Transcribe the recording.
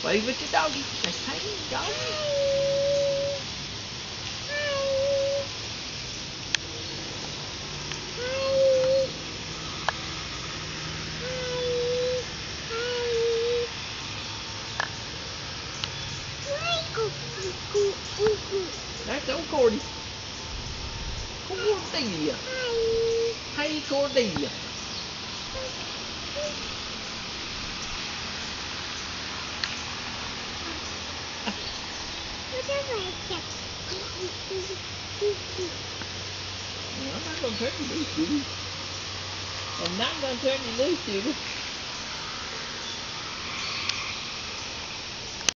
Play with the doggy. With the doggy. That's old Cordy. Cordelia. Hey, Cordelia. I'm not gonna turn you loose, Judy. I'm not gonna turn you loose, Judy.